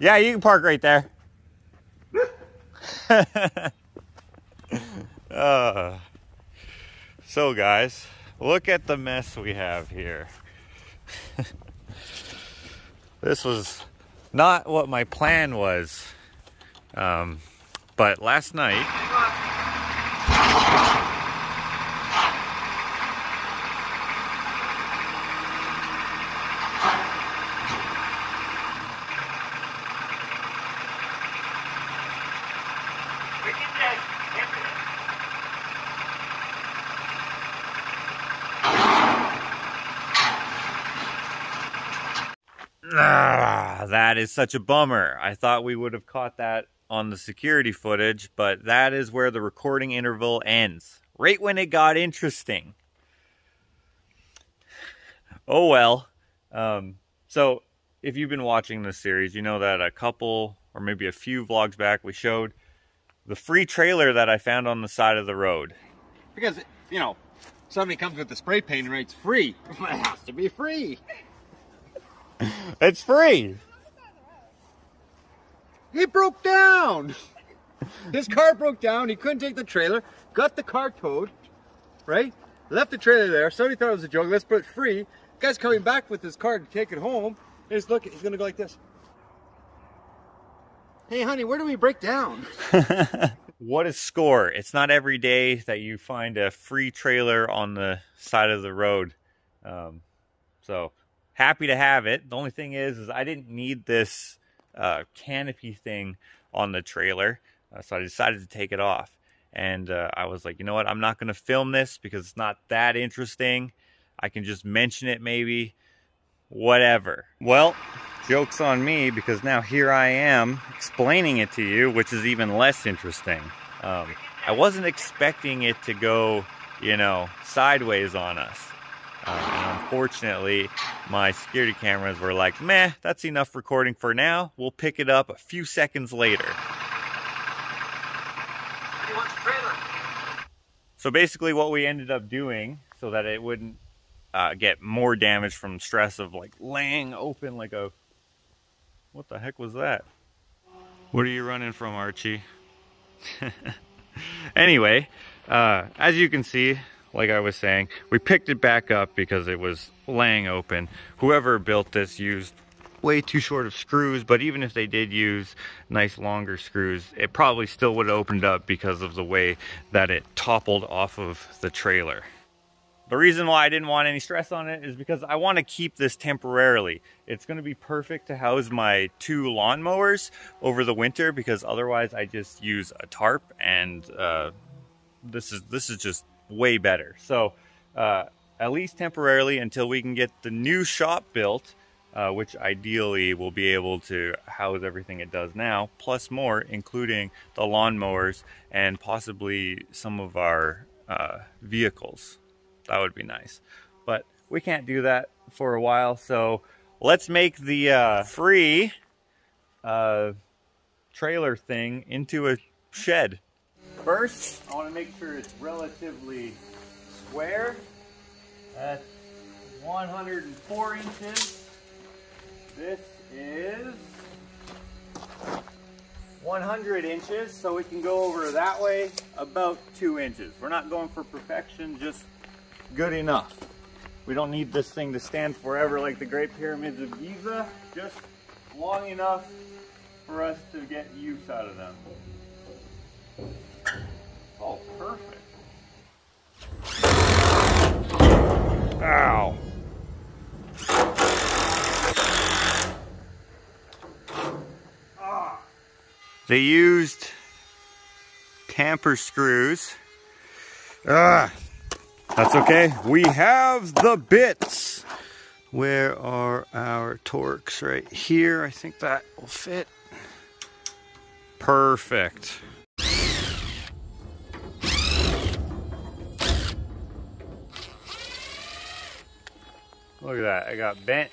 Yeah, you can park right there. uh, so guys, look at the mess we have here. this was not what my plan was. Um, but last night, Ah, that is such a bummer. I thought we would have caught that on the security footage, but that is where the recording interval ends. Right when it got interesting. Oh well. Um, so, if you've been watching this series, you know that a couple or maybe a few vlogs back we showed the free trailer that I found on the side of the road. Because, you know, somebody comes with the spray paint and writes free. it has to be free. it's free. He broke down. His car broke down. He couldn't take the trailer. Got the car towed, right? Left the trailer there. Somebody thought it was a joke. Let's put it free. Guy's coming back with his car to take it home. He's looking. He's gonna go like this. Hey, honey, where do we break down? what a score! It's not every day that you find a free trailer on the side of the road. Um, so happy to have it. The only thing is, is I didn't need this uh, canopy thing on the trailer, uh, so I decided to take it off. And uh, I was like, you know what? I'm not going to film this because it's not that interesting. I can just mention it maybe. Whatever. Well, joke's on me because now here I am explaining it to you, which is even less interesting. Um, I wasn't expecting it to go, you know, sideways on us. Uh, and unfortunately, my security cameras were like, meh, that's enough recording for now. We'll pick it up a few seconds later. So basically what we ended up doing so that it wouldn't uh, get more damage from stress of like laying open like a, what the heck was that? What are you running from Archie? anyway, uh, as you can see, like I was saying, we picked it back up because it was laying open. Whoever built this used way too short of screws, but even if they did use nice longer screws, it probably still would have opened up because of the way that it toppled off of the trailer. The reason why I didn't want any stress on it is because I want to keep this temporarily. It's going to be perfect to house my two lawnmowers over the winter because otherwise I just use a tarp and uh, this is this is just way better. So uh, at least temporarily until we can get the new shop built, uh, which ideally will be able to house everything it does now, plus more, including the lawnmowers and possibly some of our uh, vehicles. That would be nice. But we can't do that for a while, so let's make the uh, free uh, trailer thing into a shed. First, I want to make sure it's relatively square. That's 104 inches. This is 100 inches, so we can go over that way about two inches. We're not going for perfection, just good enough. We don't need this thing to stand forever like the Great Pyramids of Giza, just long enough for us to get use out of them. Oh, perfect. Ow. They used tamper screws. Ah, that's okay. We have the bits. Where are our Torx? Right here. I think that will fit. Perfect. Look at that, I got bent.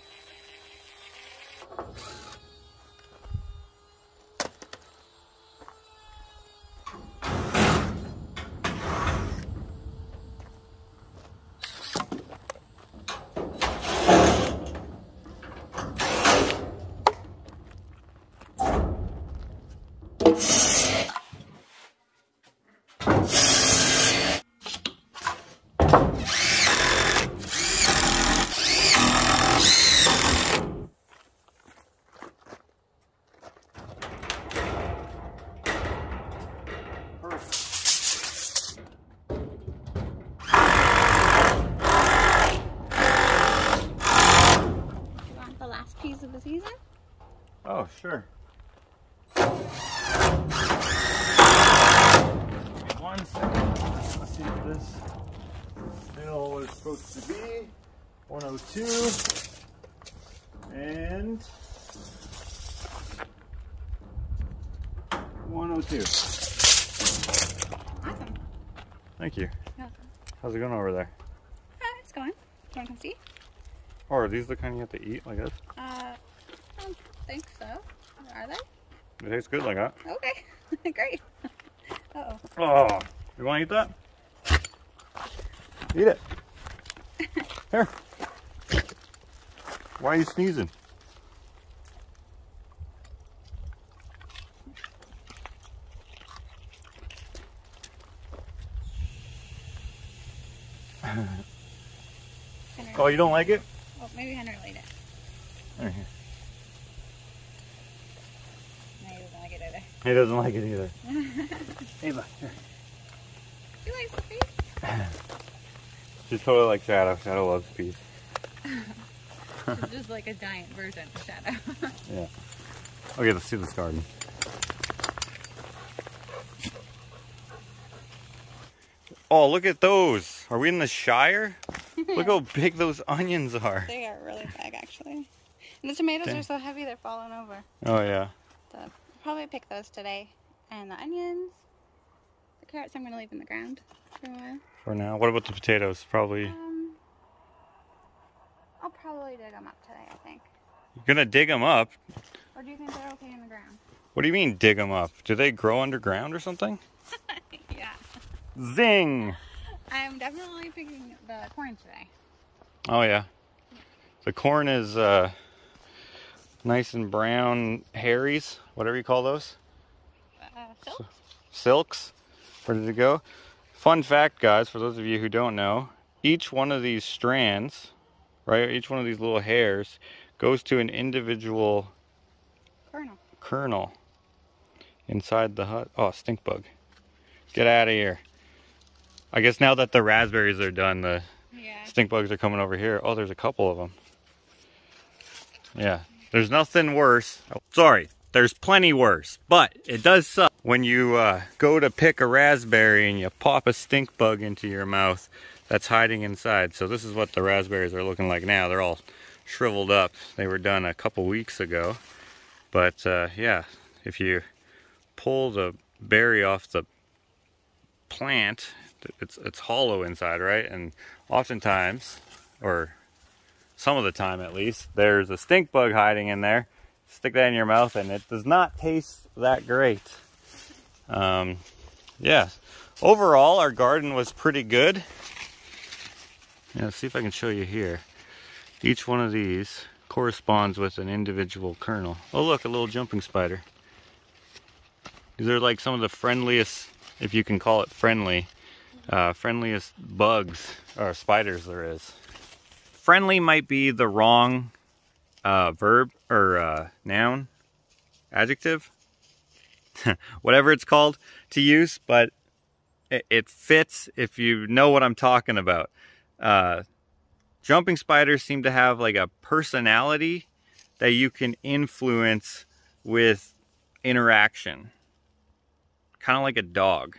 season? Oh, sure. One second. Let's see if this still what it's supposed to be. 102. And 102. Awesome. Thank you. How's it going over there? Uh, it's going. You want to come see? Or are these the kind you have to eat like this? Uh, I don't think so. Are they? It tastes good like that. Okay. Great. Uh-oh. Oh, you want to eat that? Eat it. Here. Why are you sneezing? Henry. Oh, you don't like it? Oh, maybe Henry laid it. Right here. No, he doesn't like it either. He doesn't like it either. Ava, here. He likes the face. She's totally like Shadow. Shadow loves peas. It's just like a giant version of Shadow. Yeah. Okay, let's see this garden. Oh, look at those. Are we in the Shire? Look how big those onions are. they are really big, actually. And the tomatoes Dang. are so heavy they're falling over. Oh, yeah. So I'll probably pick those today. And the onions. The carrots I'm going to leave in the ground for a while. For now. What about the potatoes? Probably. Um, I'll probably dig them up today, I think. You're gonna dig them up? Or do you think they're okay in the ground? What do you mean dig them up? Do they grow underground or something? yeah. Zing! I'm definitely picking the corn today. Oh, yeah. The corn is uh, nice and brown hairies, whatever you call those. Uh, silk? silks ready to go. Fun fact, guys, for those of you who don't know, each one of these strands, right, each one of these little hairs goes to an individual Kernel. kernel inside the hut. Oh, stink bug. Get out of here. I guess now that the raspberries are done, the Yeah. stink bugs are coming over here. Oh, there's a couple of them. Yeah, there's nothing worse. Oh, sorry, there's plenty worse, but it does suck when you uh, go to pick a raspberry and you pop a stink bug into your mouth that's hiding inside. So this is what the raspberries are looking like now. They're all shriveled up. They were done a couple weeks ago. But uh, yeah, if you pull the berry off the plant, it's it's hollow inside, right? And oftentimes, or some of the time at least, there's a stink bug hiding in there. Stick that in your mouth, and it does not taste that great. Um, yeah. Overall, our garden was pretty good. Yeah, see if I can show you here. Each one of these corresponds with an individual kernel. Oh, look, a little jumping spider. These are like some of the friendliest, if you can call it friendly, uh, friendliest bugs or spiders there is. Friendly might be the wrong uh, verb or uh, noun, adjective, whatever it's called to use, but it, it fits if you know what I'm talking about. Uh, jumping spiders seem to have like a personality that you can influence with interaction. Kind of like a dog.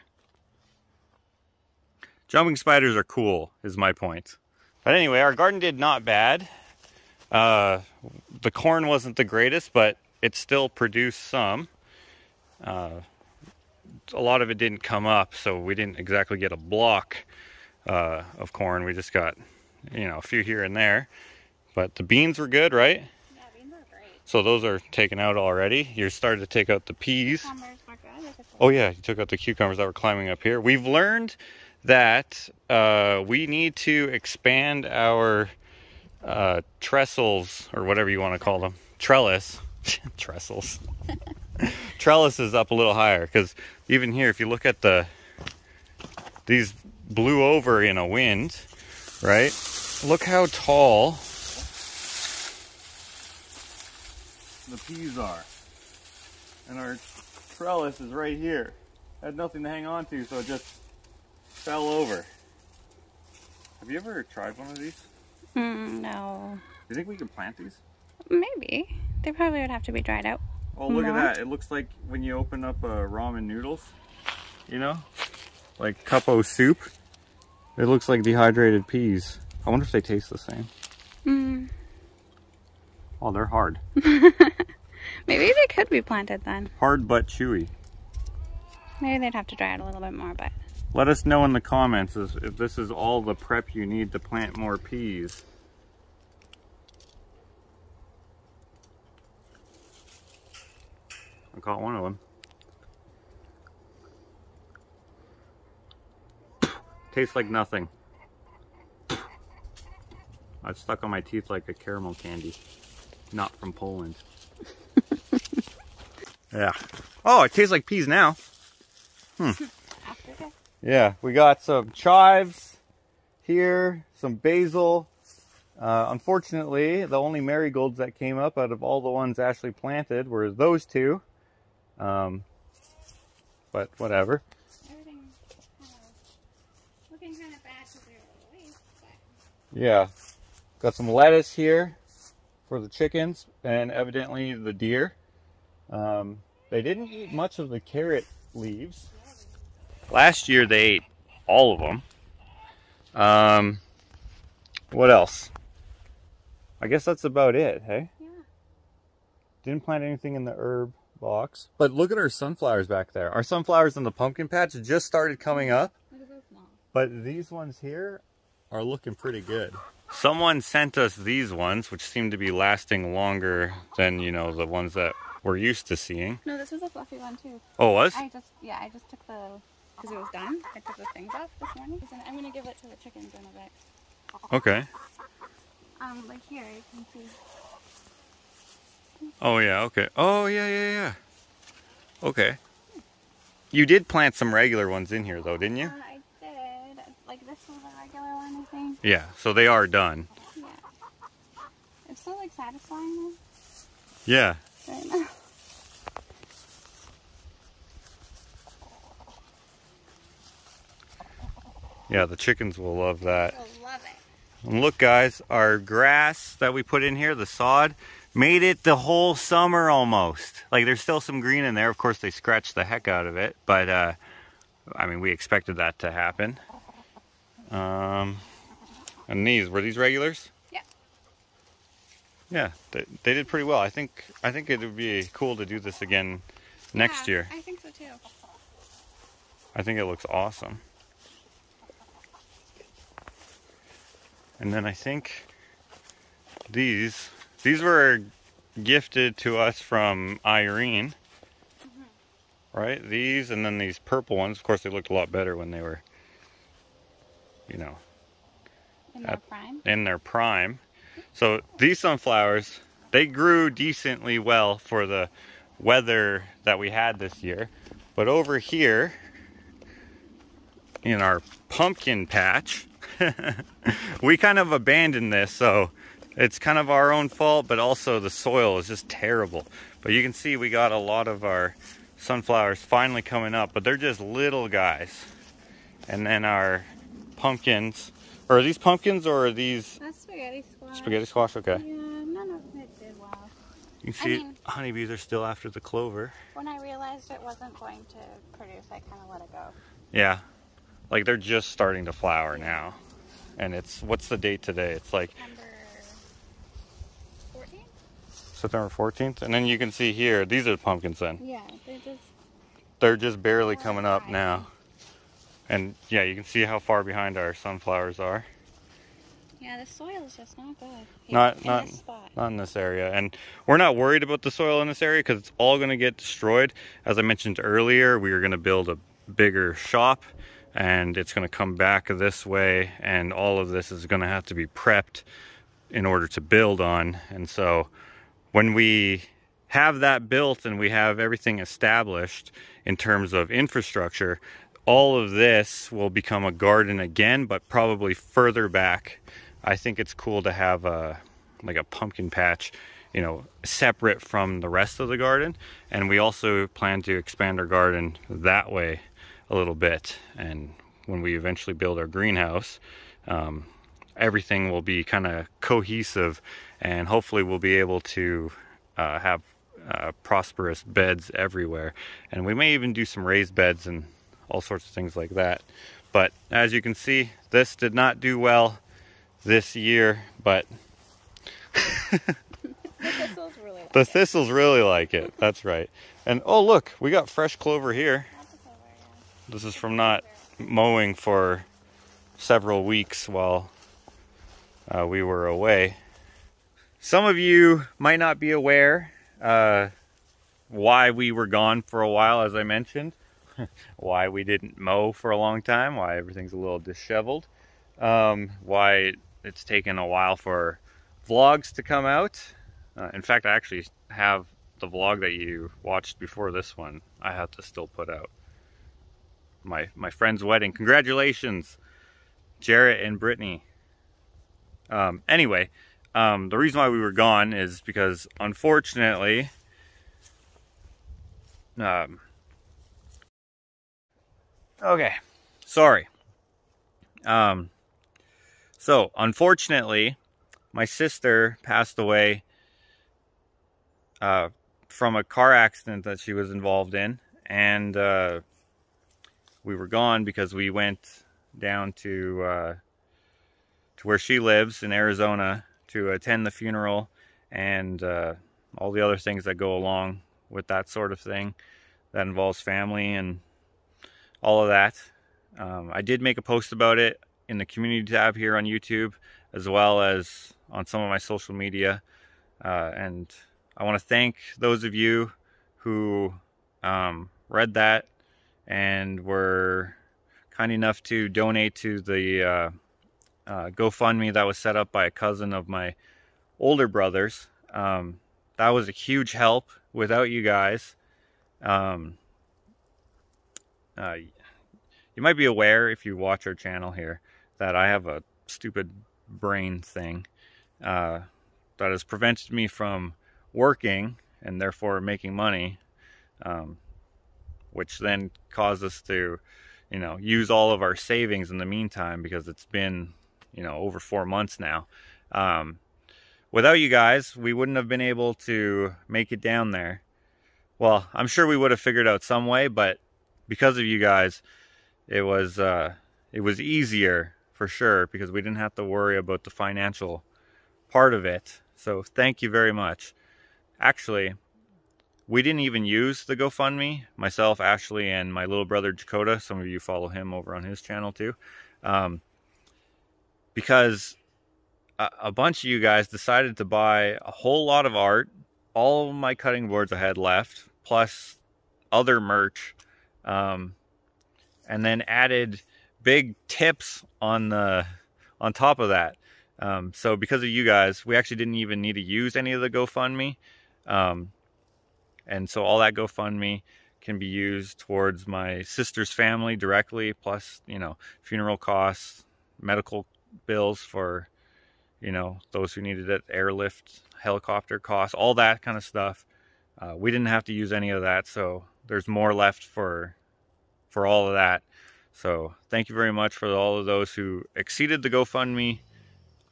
Jumping spiders are cool, is my point. But anyway, our garden did not bad. Uh, the corn wasn't the greatest, but it still produced some. Uh, a lot of it didn't come up, so we didn't exactly get a block uh, of corn. We just got, you know, a few here and there. But the beans were good, right? Yeah, beans are great. So those are taken out already. You're starting to take out the peas. Cucumbers are good. Look at those. Oh yeah, you took out the cucumbers that were climbing up here. We've learned that uh, we need to expand our uh, trestles or whatever you want to call them, trellis, trestles, trellises up a little higher because even here, if you look at the these blew over in a wind, right? Look how tall the peas are, and our trellis is right here. Had nothing to hang on to, so it just fell over. Have you ever tried one of these? Mm, no. Do you think we can plant these? Maybe. They probably would have to be dried out. Oh, look More? at that. It looks like when you open up uh, ramen noodles, you know? Like cup o soup. It looks like dehydrated peas. I wonder if they taste the same. Mm. Oh, they're hard. Maybe they could be planted then. Hard but chewy. Maybe they'd have to dry it a little bit more, but Let us know in the comments if if this is all the prep you need to plant more peas. I caught one of them. Tastes like nothing. It's stuck on my teeth like a caramel candy. Not from Poland. yeah. Oh, it tastes like peas now. this. Yeah, we got some chives here, some basil. Uh, unfortunately, the only marigolds that came up out of all the ones Ashley planted were those two. Um, but whatever. Kind of looking kind of bad because we were away, but Yeah. Got some lettuce here for the chickens and evidently the deer. Um, they didn't eat much of the carrot leaves. Last year they ate all of them. Um, what else? I guess that's about it, hey? yeah. Didn't plant anything in the herb box. But look at our sunflowers back there. Our sunflowers in the pumpkin patch just started coming up. Look at those small. But these ones here are looking pretty good. Someone sent us these ones, which seem to be lasting longer than, you know, the ones that we're used to seeing. No, this was a fluffy one too. Oh, was? I just, yeah, I just took the, because it was done. I took the things off this morning. And I'm gonna give it to the chickens in a bit. Okay. Um, like here, you can see. Oh, yeah, okay. Oh, yeah, yeah, yeah. Okay. You did plant some regular ones in here, though, didn't you? Uh, I did. Like this was a regular one, I think. Yeah, so they are done. Yeah. It's so like satisfying Yeah. though, right Yeah, the chickens will love that. I love it. And look, guys, our grass that we put in here, the sod, made it the whole summer almost. Like, there's still some green in there. Of course, they scratched the heck out of it, but uh, I mean, we expected that to happen. Um, and these were these regulars? Yeah. Yeah, they, they did pretty well. I think I think it would be cool to do this again next Yeah, year. I think so too. I think it looks awesome. And then I think these these were gifted to us from Irene. Mm-hmm. Right? These and then these purple ones. Of course they looked a lot better when they were you know, In their At- prime. in their prime. So these sunflowers, they grew decently well for the weather that we had this year. But over here in our pumpkin patch, we kind of abandoned this, so it's kind of our own fault, but also the soil is just terrible. But you can see we got a lot of our sunflowers finally coming up, but they're just little guys. And then our pumpkins, or are these pumpkins or are these That's spaghetti squash. spaghetti squash? Okay. Yeah, none of it did well. You can I see mean- honeybees are still after the clover. When I realized it wasn't going to produce, I kind of let it go. Yeah. Like they're just starting to flower now. And it's, what's the date today? It's like September 14th? September 14th. And then you can see here, these are the pumpkins then. Yeah, they're just. They're just barely coming up now. And yeah, you can see how far behind our sunflowers are. Yeah, the soil is just not good. Not- in not- this spot. Not in this area. And we're not worried about the soil in this area because it's all going to get destroyed. As I mentioned earlier, we are going to build a bigger shop and it's going to come back this way. And all of this is going to have to be prepped in order to build on. And so when we have that built and we have everything established in terms of infrastructure, all of this will become a garden again, but probably further back. I think it's cool to have a like a pumpkin patch, you know, separate from the rest of the garden. And we also plan to expand our garden that way a little bit. And when we eventually build our greenhouse, um, everything will be kind of cohesive and hopefully we'll be able to uh, have uh, prosperous beds everywhere. And we may even do some raised beds and all sorts of things like that. But as you can see, this did not do well this year, but the thistles really like the thistles really like it. That's right. And oh, look, we got fresh clover here. That's a clover, yeah. This is from not mowing for several weeks while uh, we were away. Some of you might not be aware uh, why we were gone for a while, as I mentioned. why we didn't mow for a long time, why everything's a little disheveled, um, why it's taken a while for vlogs to come out. Uh, in fact, I actually have the vlog that you watched before this one. I have to still put out my my friend's wedding. Congratulations, Jarrett and Brittany. Um, anyway, um, the reason why we were gone is because unfortunately, um, okay, sorry. Um, so unfortunately, my sister passed away uh, from a car accident that she was involved in, and uh, we were gone because we went down to uh, to where she lives in Arizona to attend the funeral and uh, all the other things that go along with that sort of thing that involves family and all of that. Um, I did make a post about it in the community tab here on YouTube as well as on some of my social media. Uh, and I want to thank those of you who um, read that and were kind enough to donate to the uh, uh, GoFundMe that was set up by a cousin of my older brothers. Um, that was a huge help. Without you guys, um, uh, you might be aware if you watch our channel here that I have a stupid brain thing uh, that has prevented me from working and therefore making money, um, which then caused us to, you know, use all of our savings in the meantime because it's been, you know, over four months now. Um, without you guys, we wouldn't have been able to make it down there. Well, I'm sure we would have figured out some way, but because of you guys, it was uh, it was easier for sure because we didn't have to worry about the financial part of it. So thank you very much. Actually, we didn't even use the GoFundMe. Myself, Ashley, and my little brother Dakota. Some of you follow him over on his channel too. Um, because a, a bunch of you guys decided to buy a whole lot of art, all of my cutting boards I had left, plus other merch, um, and then added big tips on the on top of that. Um, so because of you guys, we actually didn't even need to use any of the GoFundMe. Um, and so all that GoFundMe can be used towards my sister's family directly, plus, you know, funeral costs, medical bills for, you know, those who needed it, airlift, helicopter costs, all that kind of stuff. Uh, we didn't have to use any of that, so there's more left for for all of that. So thank you very much for all of those who exceeded the GoFundMe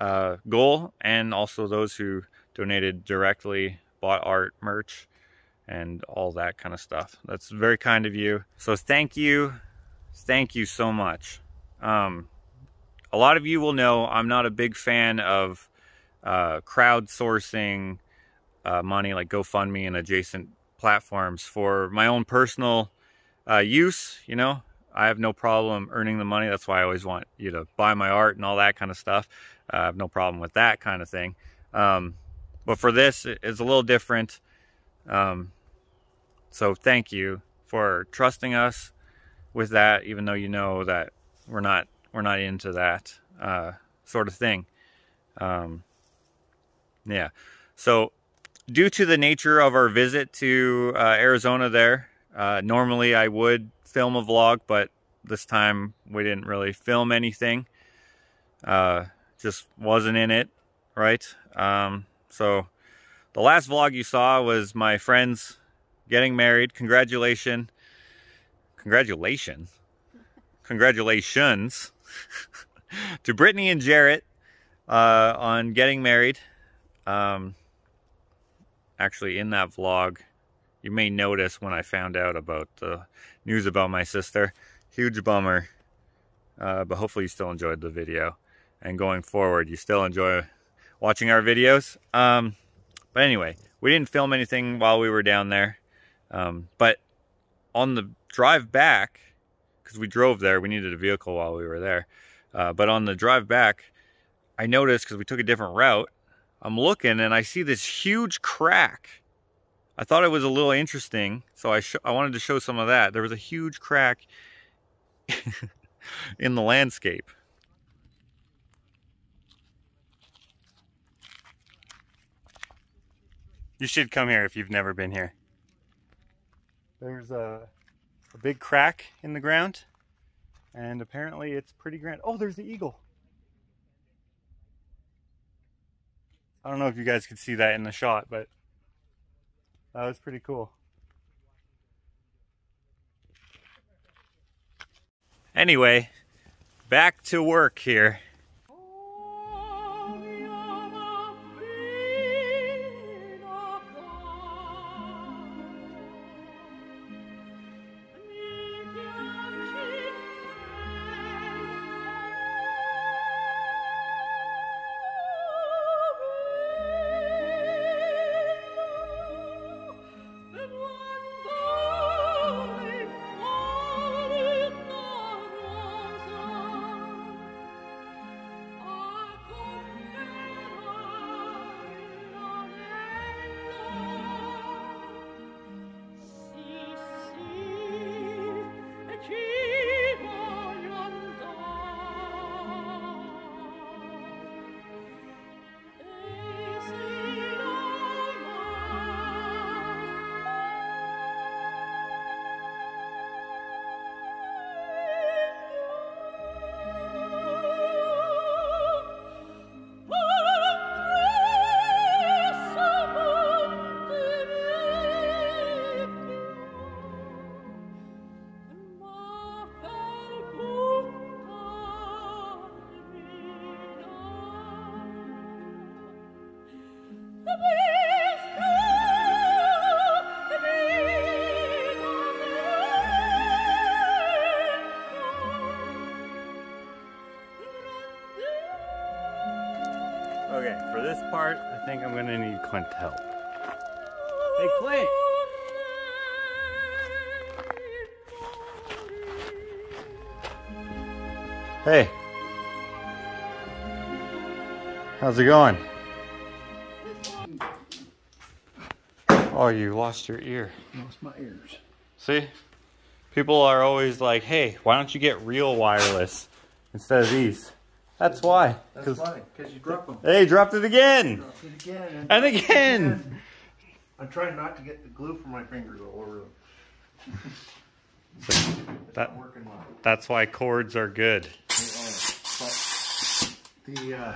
uh, goal and also those who donated directly, bought art, merch, and all that kind of stuff. That's very kind of you. So thank you. Thank you so much. Um, a lot of you will know I'm not a big fan of uh, crowdsourcing uh, money like GoFundMe and adjacent platforms for my own personal uh, use. You know, I have no problem earning the money. That's why I always want you to buy my art and all that kind of stuff. I have no problem with that kind of thing. Um, but for this, it's a little different. Um, so thank you for trusting us with that, even though you know that we're not we're not into that uh, sort of thing. Um, yeah. So due to the nature of our visit to uh, Arizona, there uh, normally I would film a vlog, but this time we didn't really film anything. Uh, just wasn't in it, right? Um, so the last vlog you saw was my friends getting married. Congratulations. Congratulations. Congratulations to Brittany and Jarrett uh, on getting married. Um, actually in that vlog. You may notice when I found out about the news about my sister. Huge bummer. Uh, but hopefully you still enjoyed the video. And going forward, you still enjoy watching our videos. Um, but anyway, we didn't film anything while we were down there. Um, but on the drive back, because we drove there, we needed a vehicle while we were there. Uh, but on the drive back, I noticed because we took a different route, I'm looking and I see this huge crack. I thought it was a little interesting, so I I wanted to show some of that. There was a huge crack in the landscape. You should come here if you've never been here. There's a, a big crack in the ground, and apparently it's pretty grand. Oh, there's the eagle. I don't know if you guys could see that in the shot, but that was pretty cool. Anyway, back to work here. Okay, for this part, I think I'm gonna need Clint help. Hey, Clint! Hey! How's it going? Oh, you lost your ear. Lost my ears. See? People are always like, hey, why don't you get real wireless instead of these? That's why. That's why, because you dropped them. Hey, dropped it again! Dropped it again. And again! I'm trying not to get the glue from my fingers all over them. It's That- not working well. That's why cords are good. The, uh,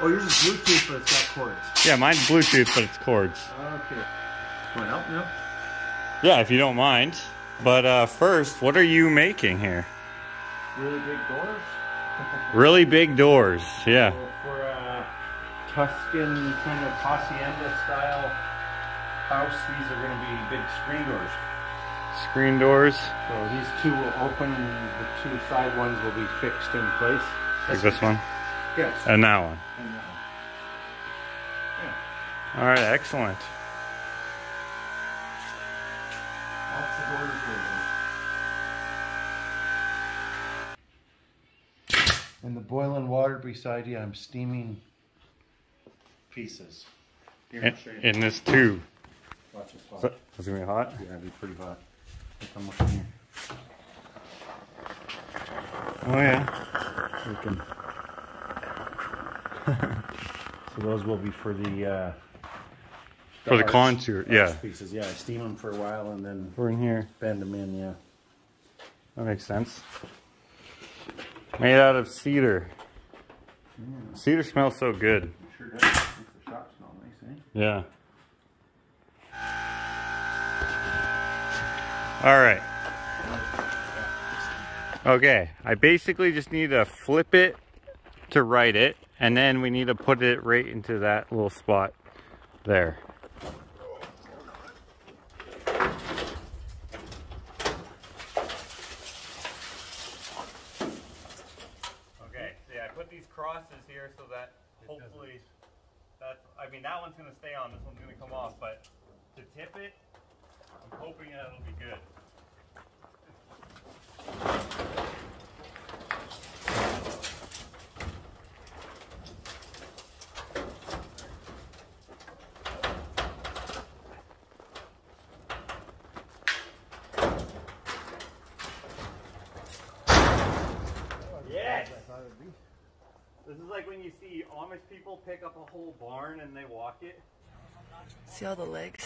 oh, yours is Bluetooth, but it's got cords. Yeah, mine's Bluetooth, but it's cords. Okay. Want help me out? Yeah, if you don't mind. But uh, first, what are you making here? Really big doors. Really big doors. Yeah. For a Tuscan kind of hacienda style house, these are going to be big screen doors. Screen doors. So these two will open, the two side ones will be fixed in place. Like this one. Yes. And that one. And that one. Yeah. All right, excellent. Lots of doors there. In the boiling water beside you, I'm steaming pieces. Here, In, I'll in this tube. Watch this So, it's gonna be hot. Yeah, it'd be pretty hot. Look, I'm looking here. Oh yeah. We can. so those will be for the. Uh, For the arch- contour, yeah. Pieces, yeah. I steam them for a while and then We're in here. bend them in. Yeah. That makes sense. Made out of cedar. Cedar smells so good. Sure does. Makes the shop smell nice, eh? Yeah. All right. Okay, I basically just need to flip it to write it, and then we need to put it right into that little spot there. hopefully that's, I mean, that gonna stay on, this one's gonna come off, but to tip it, I'm hoping that it'll be good. Yes! This is like when you see Amish people pick up a whole barn and they walk it. See all the legs?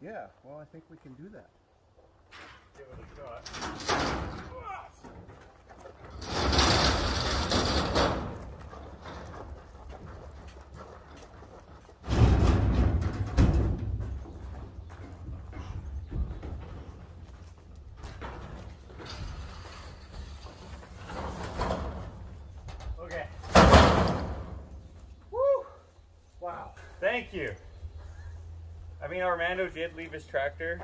Yeah, well, I think we can do that. Give it a shot. Thank you. I mean, Armando did leave his tractor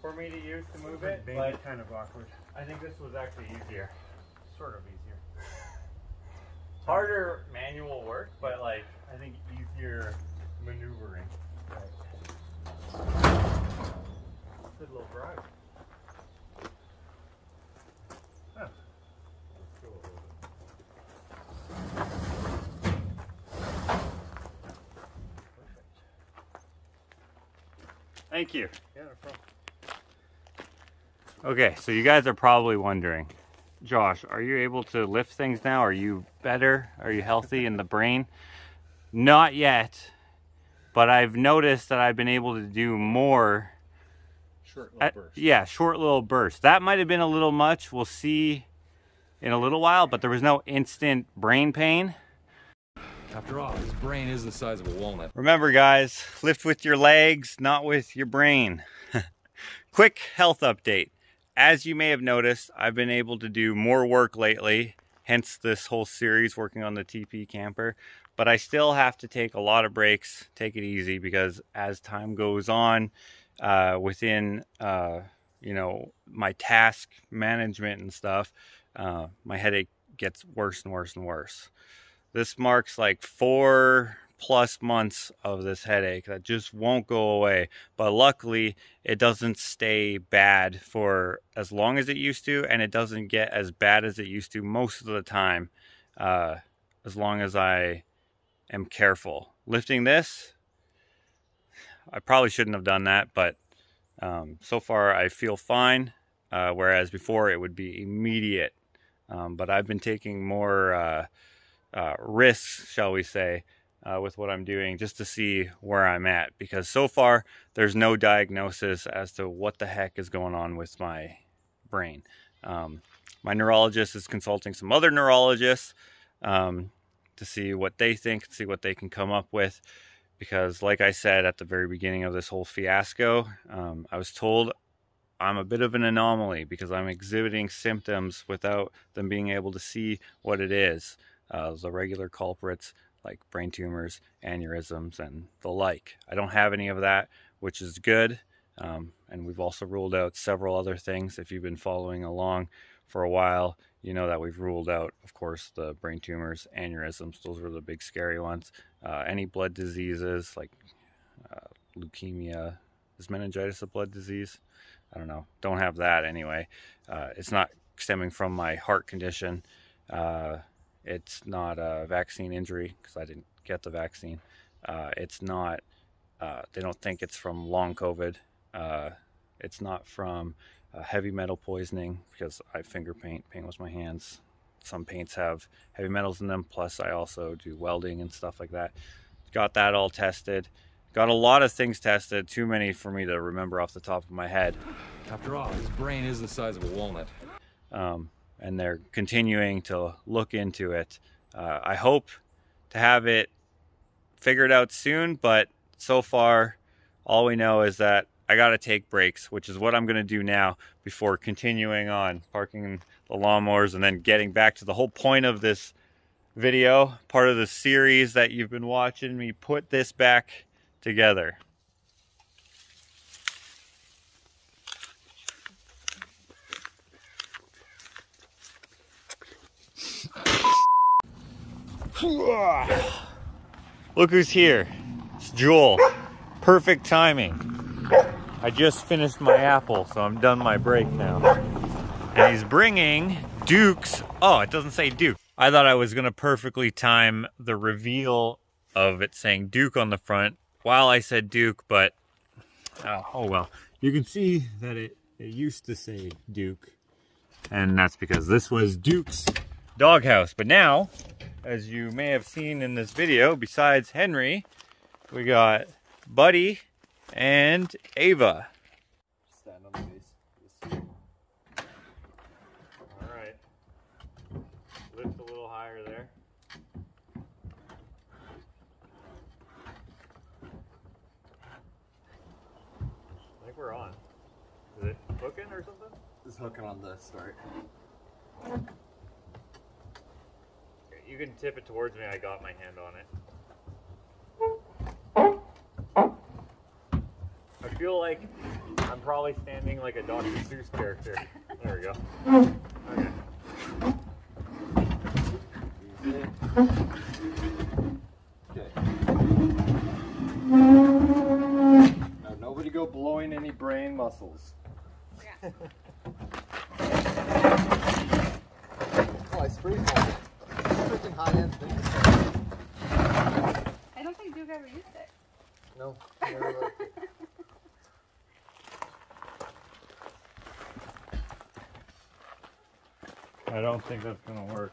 for me to use to move it, but kind of awkward. I think this was actually easier. Sort of easier. Harder manual work, but like I think easier maneuvering. Good little drive. Huh. Let's go a little bit. Perfect. Thank you. Yeah, no problem. Okay, so you guys are probably wondering, Josh, are you able to lift things now? Are you better? Are you healthy in the brain? Not yet, but I've noticed that I've been able to do more. Short at- yeah, short little bursts. That might have been a little much. We'll see in a little while, but there was no instant brain pain. After all, his brain is the size of a walnut. Remember, guys, lift with your legs, not with your brain. Quick health update. As you may have noticed, I've been able to do more work lately, hence this whole series working on the TP camper. But I still have to take a lot of breaks, take it easy, because as time goes on, uh, within uh, you know my task management and stuff, uh, my headache gets worse and worse and worse. This marks like four plus months of this headache that just won't go away. But luckily, it doesn't stay bad for as long as it used to, and it doesn't get as bad as it used to most of the time, uh, as long as I am careful. Lifting this, I probably shouldn't have done that, but um, so far I feel fine. Uh, whereas before it would be immediate. Um, but I've been taking more uh, uh, risks, shall we say, uh, with what I'm doing just to see where I'm at. Because so far, there's no diagnosis as to what the heck is going on with my brain. Um, my neurologist is consulting some other neurologists um, to see what they think, see what they can come up with. Because, like I said at the very beginning of this whole fiasco, um, I was told I'm a bit of an anomaly because I'm exhibiting symptoms without them being able to see what it is. Uh, the regular culprits like brain tumors, aneurysms, and the like. I don't have any of that, which is good. Um, and we've also ruled out several other things. If you've been following along for a while, you know that we've ruled out, of course, the brain tumors, aneurysms. Those were the big scary ones. Uh, any blood diseases like uh, leukemia. Is meningitis a blood disease? I don't know. Don't have that anyway. Uh, it's not stemming from my heart condition. It's not a vaccine injury because I didn't get the vaccine. Uh, it's not. Uh, they don't think it's from long COVID. Uh, it's not from uh, heavy metal poisoning because I finger paint. Paint with my hands. Some paints have heavy metals in them. Plus, I also do welding and stuff like that. Got that all tested. Got a lot of things tested. Too many for me to remember off the top of my head. After all, his brain is the size of a walnut. um, and they're continuing to look into it. Uh, I hope to have it figured out soon, but so far, all we know is that I got to take breaks, which is what I'm going to do now before continuing on parking the lawnmowers and then getting back to the whole point of this video, part of the series that you've been watching me put this back together. Look who's here. It's Joel. Perfect timing. I just finished my apple, so I'm done my break now. And he's bringing Duke's. Oh, it doesn't say Duke. I thought I was going to perfectly time the reveal of it saying Duke on the front while I said Duke, but oh, oh well. You can see that it, it used to say Duke, and that's because this was Duke's doghouse. But now, as you may have seen in this video, besides Henry, we got Buddy and Ava. Stand on the base. All right. Lift a little higher there. I think we're on. Is it hooking or something? Just hooking on the start. Okay, You can tip it towards me. I got my hand on it. I feel like I'm probably standing like a Dr. Seuss character. There we go. Okay. Okay. Now nobody go blowing any brain muscles. Yeah. Oh, I spray foamed it. Freaking high end thing. I don't think Duke ever used it. No, never liked it. I don't think that's gonna work.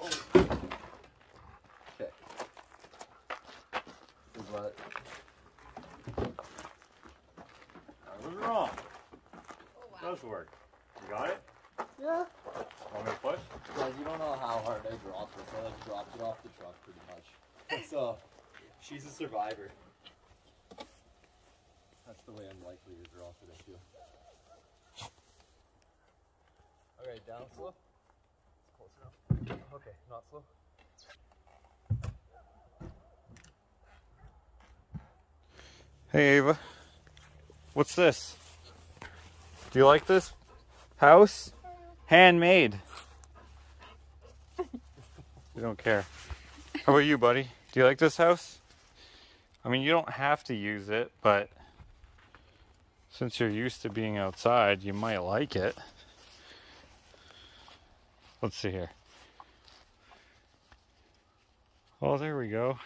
Okay. This is what. I was wrong. Does work. You got it? Yeah. Want me to push? Guys, you don't know how hard I dropped this. I like dropped it off the truck pretty much. So, she's a survivor. That's the way I'm likely to draw for this feel. Alright, down slow. Close enough. Okay, not slow. Hey Ava, what's this? Do you like this house? Handmade. You don't care. How about you, buddy? Do you like this house? I mean, you don't have to use it, but since you're used to being outside, you might like it. Let's see here. Oh, there we go.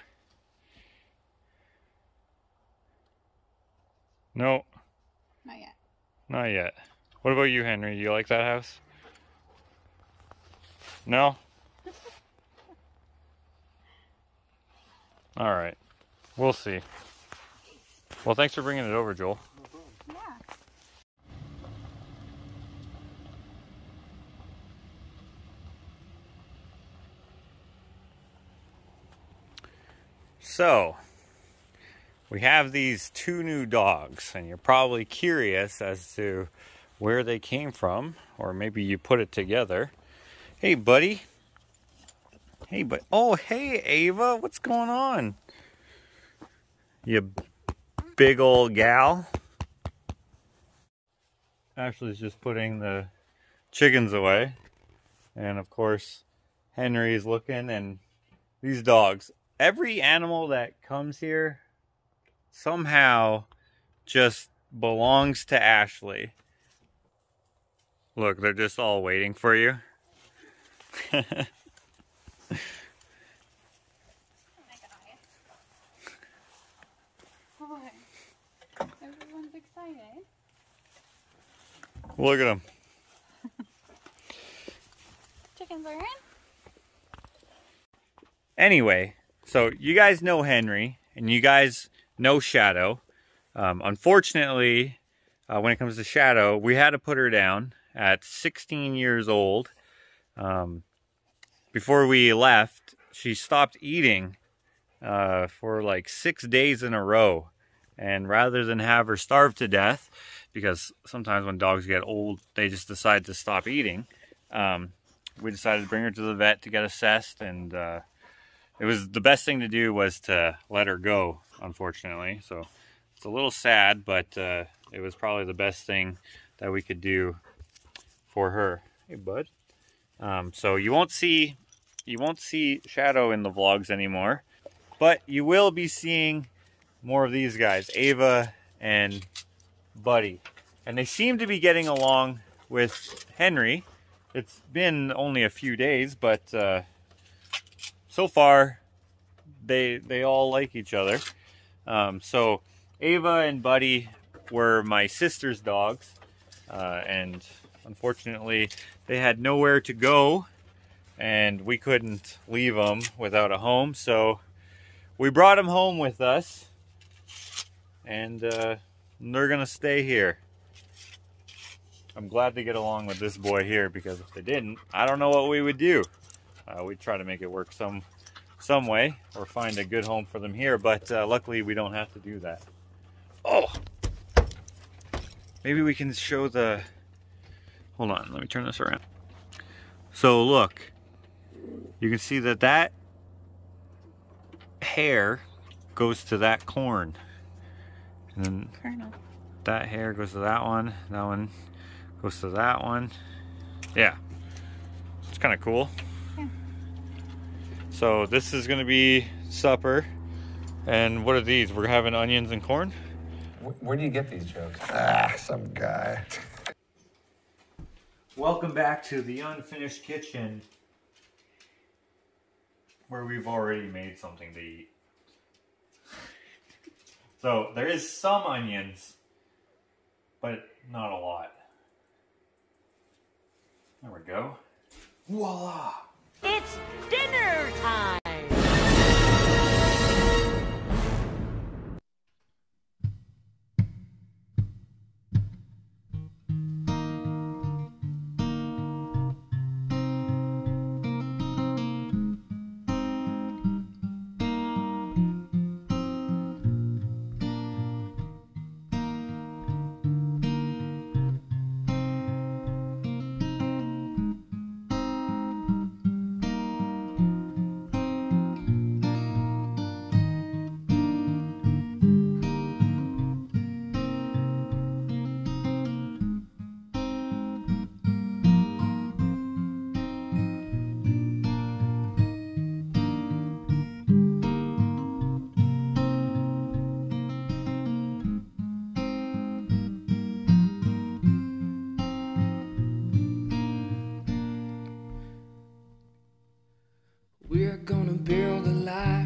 No, Not yet. not yet. What about you, Henry? Do You like that house? No? All right. We'll see. Well, thanks for bringing it over, Joel. So, we have these two new dogs, and you're probably curious as to where they came from, or maybe you put it together. Hey, buddy. Hey, but oh, hey, Ava, what's going on? You big old gal. Ashley's just putting the chickens away, and of course, Henry's looking, and these dogs. Every animal that comes here somehow just belongs to Ashley. Look, they're just all waiting for you. Boy. Look at them. Chickens are in. Anyway, so you guys know Henry and you guys know Shadow. Um, unfortunately, uh, when it comes to Shadow, we had to put her down at 16 years old. Um, before we left, she stopped eating uh, for like six days in a row. And rather than have her starve to death, because sometimes when dogs get old, they just decide to stop eating, um, we decided to bring her to the vet to get assessed. And uh, it was the best thing to do was to let her go, unfortunately. So it's a little sad, but uh, it was probably the best thing that we could do for her. Hey, bud. Um, so you won't see you won't see Shadow in the vlogs anymore, but you will be seeing more of these guys, Ava and Buddy. And they seem to be getting along with Henry. It's been only a few days, but uh, so far they they all like each other. Um, so Ava and Buddy were my sister's dogs, uh, and unfortunately they had nowhere to go, and we couldn't leave them without a home. So we brought them home with us, and uh, they're gonna stay here. I'm glad to get along with this boy here because if they didn't, I don't know what we would do. Uh, we'd try to make it work some some way or find a good home for them here, but uh, luckily we don't have to do that. Oh, maybe we can show the, hold on, let me turn this around. So look, you can see that that hair goes to that corn. And then Kernel. that hair goes to that one, that one goes to that one. Yeah, it's kind of cool. Yeah. So this is gonna be supper. And what are these? We're having onions and corn? Where do you get these jokes? Ah, some guy. Welcome back to the unfinished kitchen where we've already made something to eat. So there is some onions, but not a lot. There we go. Voila! It's dinner time. Life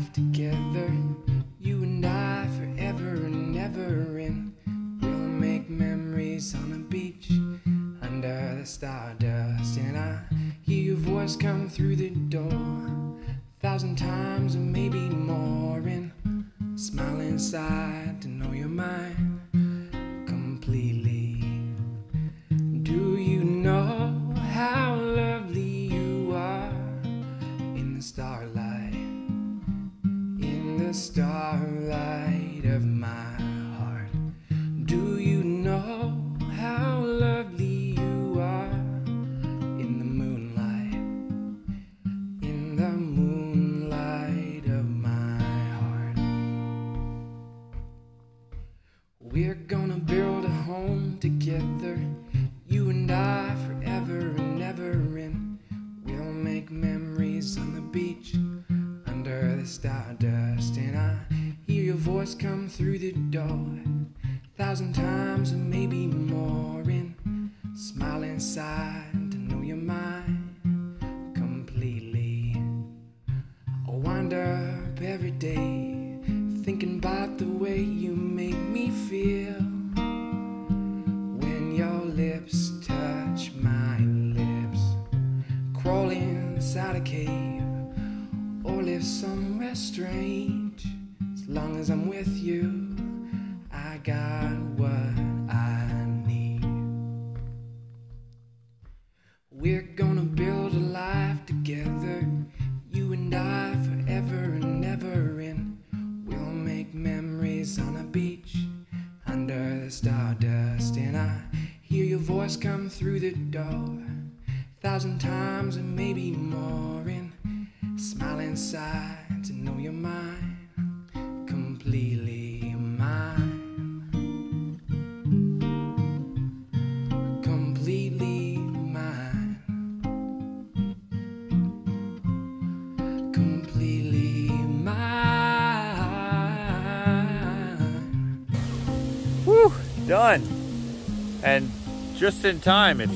done. And just in time, it's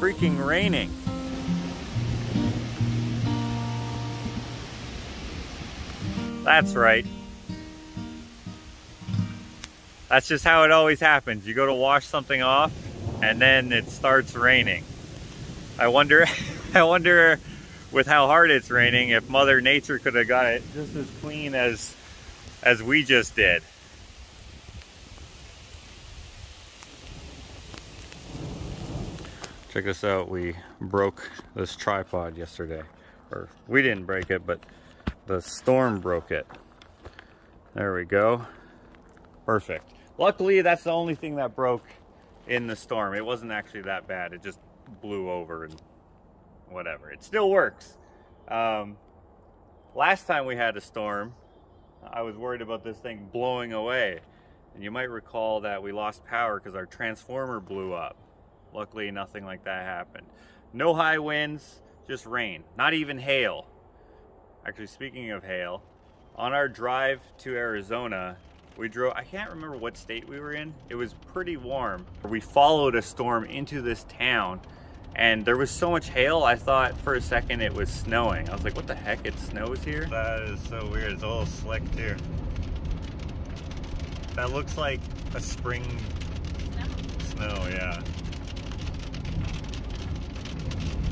freaking raining. That's right. That's just how it always happens. You go to wash something off and then it starts raining. I wonder, I wonder with how hard it's raining if Mother Nature could have got it just as clean as, as we just did. Check this out, we broke this tripod yesterday. Or we didn't break it, but the storm broke it. There we go. Perfect. Luckily, that's the only thing that broke in the storm. It wasn't actually that bad. It just blew over and whatever. It still works. Um, last time we had a storm, I was worried about this thing blowing away. And you might recall that we lost power because our transformer blew up. Luckily, nothing like that happened. No high winds, just rain. Not even hail. Actually, speaking of hail, on our drive to Arizona, we drove, I can't remember what state we were in. It was pretty warm. We followed a storm into this town and there was so much hail, I thought for a second it was snowing. I was like, what the heck, it snows here? That is so weird, it's a little slick too. That looks like a spring snow, snow yeah.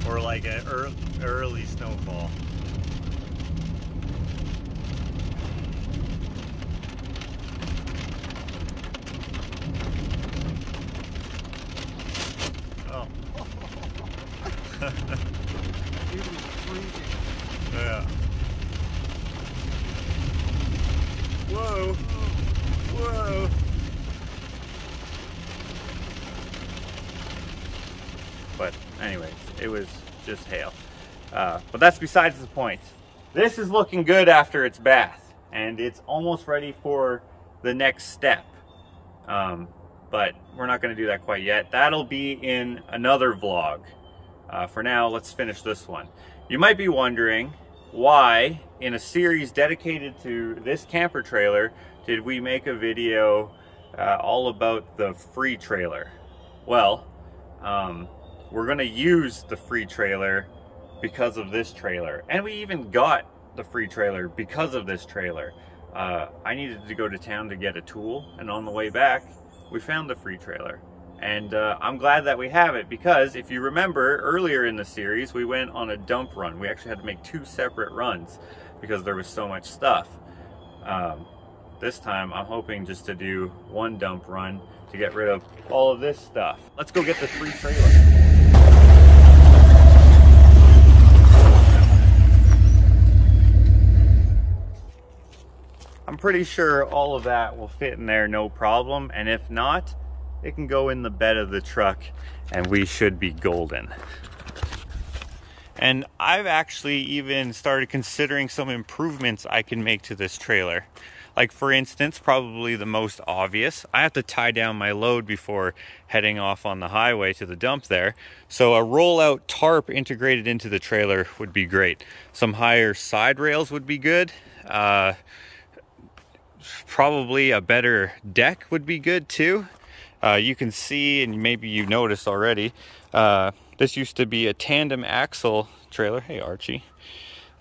Or like an early, early snowfall. Oh. yeah. Whoa. Whoa. But anyways, it was just hail. Uh, but that's besides the point. This is looking good after its bath, and it's almost ready for the next step. Um, but we're not going to do that quite yet. That'll be in another vlog. Uh, for now, let's finish this one. You might be wondering why, in a series dedicated to this camper trailer, did we make a video uh, all about the free trailer? Well, um, we're going to use the free trailer because of this trailer. And we even got the free trailer because of this trailer. Uh, I needed to go to town to get a tool, and on the way back, we found the free trailer. And uh, I'm glad that we have it because if you remember earlier in the series, we went on a dump run. We actually had to make two separate runs because there was so much stuff. Um, this time I'm hoping just to do one dump run to get rid of all of this stuff. Let's go get the free trailer. Pretty sure all of that will fit in there no problem. And if not, it can go in the bed of the truck and we should be golden. And I've actually even started considering some improvements I can make to this trailer. Like for instance, probably the most obvious, I have to tie down my load before heading off on the highway to the dump there. So a rollout tarp integrated into the trailer would be great. Some higher side rails would be good. Uh, probably a better deck would be good too. Uh, you can see, and maybe you noticed already, uh, this used to be a tandem axle trailer. Hey, Archie.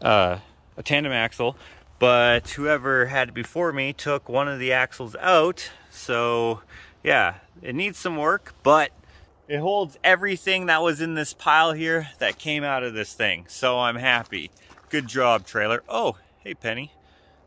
Uh, a tandem axle, but whoever had it before me took one of the axles out. So, yeah, it needs some work, but it holds everything that was in this pile here that came out of this thing. So I'm happy. Good job, trailer. Oh, hey, Penny.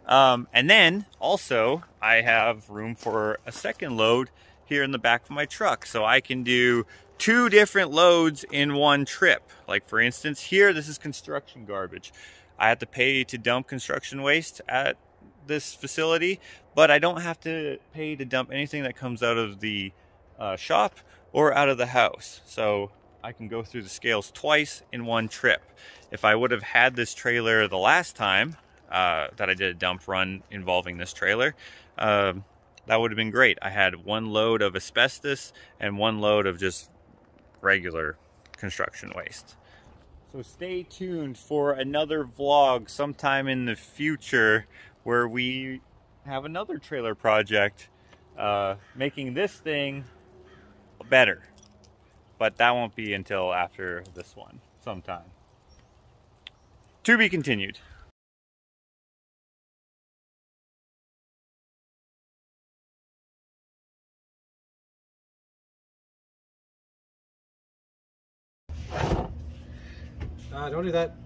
Um, and then also I have room for a second load here in the back of my truck. So I can do two different loads in one trip. Like for instance, here, this is construction garbage. I have to pay to dump construction waste at this facility, but I don't have to pay to dump anything that comes out of the uh, shop or out of the house. So I can go through the scales twice in one trip. If I would have had this trailer the last time, uh, that I did a dump run involving this trailer, uh, that would have been great. I had one load of asbestos and one load of just regular construction waste. So stay tuned for another vlog sometime in the future where we have another trailer project uh, making this thing better. But that won't be until after this one, sometime. To be continued. Uh, don't do that.